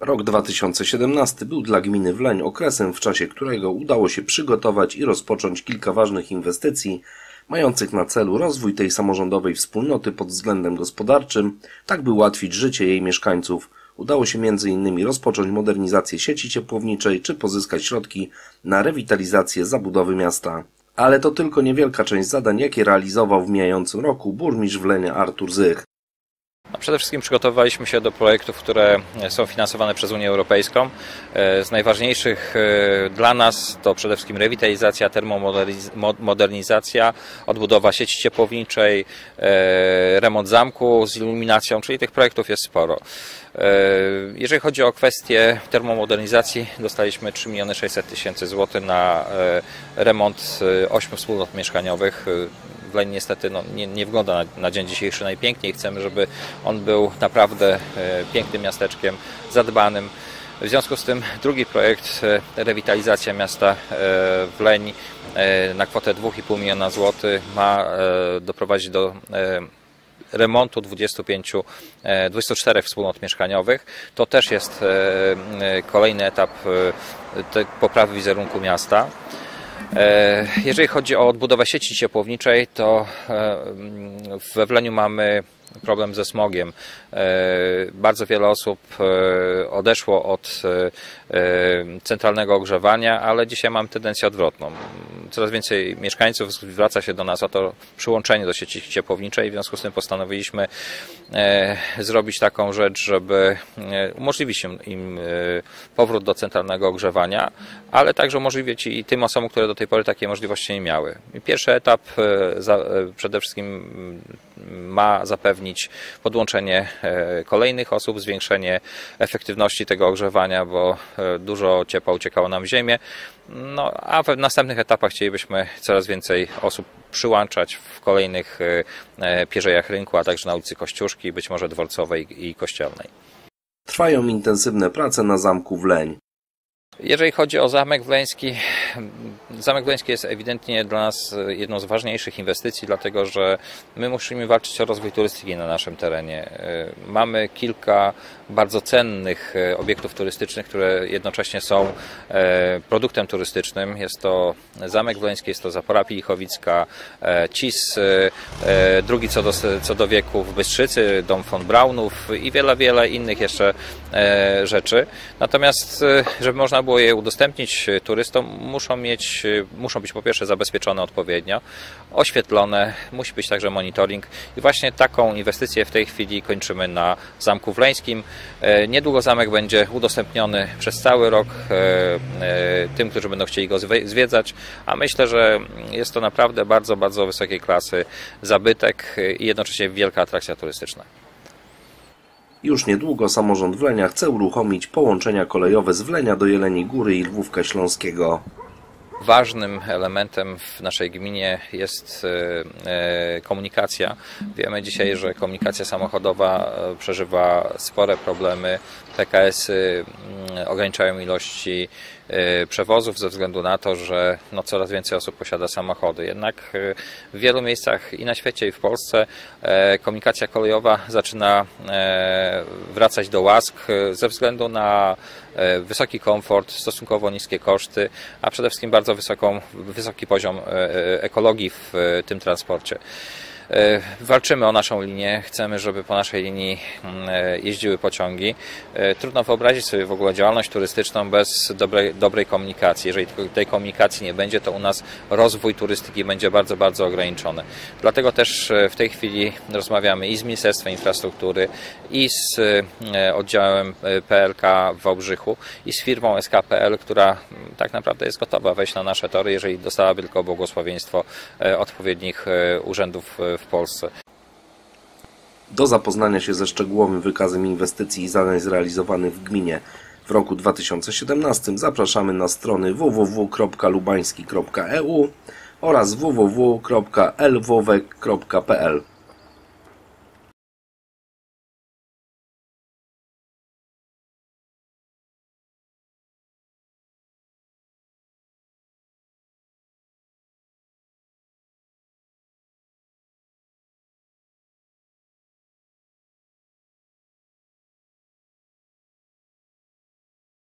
Rok 2017 był dla gminy Wleń okresem, w czasie którego udało się przygotować i rozpocząć kilka ważnych inwestycji mających na celu rozwój tej samorządowej wspólnoty pod względem gospodarczym, tak by ułatwić życie jej mieszkańców. Udało się m.in. rozpocząć modernizację sieci ciepłowniczej czy pozyskać środki na rewitalizację zabudowy miasta. Ale to tylko niewielka część zadań, jakie realizował w mijającym roku burmistrz Wlenia Artur Zych. No przede wszystkim przygotowywaliśmy się do projektów, które są finansowane przez Unię Europejską. E, z najważniejszych e, dla nas to przede wszystkim rewitalizacja, termomodernizacja, odbudowa sieci ciepłowniczej, e, remont zamku z iluminacją, czyli tych projektów jest sporo. Jeżeli chodzi o kwestię termomodernizacji, dostaliśmy 3 600 tysięcy złotych na remont 8 wspólnot mieszkaniowych Wleń niestety no, nie, nie wygląda na, na, dzień dzisiejszy najpiękniej. Chcemy, żeby on był naprawdę e, pięknym miasteczkiem, zadbanym. W związku z tym drugi projekt, e, rewitalizacja miasta e, Wleń na kwotę 2,5 miliona złotych ma doprowadzić do remontu 25, 24 wspólnot mieszkaniowych. To też jest kolejny etap poprawy wizerunku miasta. E, jeżeli chodzi o odbudowę sieci ciepłowniczej, to e, we Wleniu mamy problem ze smogiem. E, bardzo wiele osób odeszło od centralnego ogrzewania, ale dzisiaj mamy tendencję odwrotną. Coraz więcej mieszkańców zwraca się do nas o to przyłączenie do sieci ciepłowniczej, w związku z tym postanowiliśmy zrobić taką rzecz, żeby umożliwić im powrót do centralnego ogrzewania, ale także umożliwić i tym osobom, które do tej pory takie możliwości nie miały. Pierwszy etap e, e, przede wszystkim mm, ma zapewnić podłączenie e, kolejnych osób, zwiększenie efektywności tego ogrzewania, bo dużo ciepła uciekało nam w ziemię. No, a w następnych etapach chcielibyśmy coraz więcej osób przyłączać w kolejnych pierzejach rynku, a także na ulicy Kościuszki, być może Dworcowej i Kościelnej. Trwają intensywne prace na zamku w Leń. Jeżeli chodzi o Zamek Wleński, Zamek Wleński jest ewidentnie dla nas jedną z ważniejszych inwestycji, dlatego że my musimy walczyć o rozwój turystyki na naszym terenie. Mamy kilka bardzo cennych obiektów turystycznych, które jednocześnie są e, produktem turystycznym. Jest to Zamek Wleński, jest to Zapora Pilichowicka, e, CIS, e, drugi co do, co do wieku w Bystrzycy, Dom von Braunów i wiele, wiele innych jeszcze rzeczy. Natomiast, żeby można było je udostępnić turystom, muszą mieć, muszą być po pierwsze zabezpieczone odpowiednio, oświetlone, musi być także monitoring i właśnie taką inwestycję w tej chwili kończymy na Zamku Wleńskim. E, niedługo zamek będzie udostępniony przez cały rok e, e, tym, którzy będą chcieli go zwiedzać, a myślę, że jest to naprawdę bardzo, bardzo wysokiej klasy zabytek i jednocześnie wielka atrakcja turystyczna. Już niedługo samorząd Wlenia chce uruchomić połączenia kolejowe z Wlenia do Jeleniej Góry i Lwówka Śląskiego. Ważnym elementem w naszej gminie jest e, e, komunikacja. Wiemy dzisiaj, że komunikacja samochodowa e, przeżywa spore problemy. PKS-y mm, ograniczają ilości przewozów ze względu na to, że no coraz więcej osób posiada samochody. Jednak w wielu miejscach i na świecie, i w Polsce komunikacja kolejowa zaczyna wracać do łask ze względu na wysoki komfort, stosunkowo niskie koszty, a przede wszystkim bardzo wysoką, wysoki poziom e, e, ekologii w e, tym transporcie. E, walczymy o naszą linię, chcemy, żeby po naszej linii mm, e, jeździły pociągi. E, trudno wyobrazić sobie w ogóle działalność turystyczną bez dobrej, dobrej komunikacji. Jeżeli tej komunikacji nie będzie, to u nas rozwój turystyki będzie bardzo, bardzo ograniczony. Dlatego też w tej chwili rozmawiamy i z Ministerstwem Infrastruktury, i z oddziałem PLK w Wałbrzychu, i z firmą SKPL, która mm, tak naprawdę jest gotowa wejść na nasze tory, jeżeli dostałaby tylko błogosławieństwo odpowiednich urzędów w Polsce. Do zapoznania się ze szczegółowym wykazem inwestycji i zadań zrealizowanych w gminie w roku 2017 zapraszamy na strony www.lubański.eu oraz www.lwowek.pl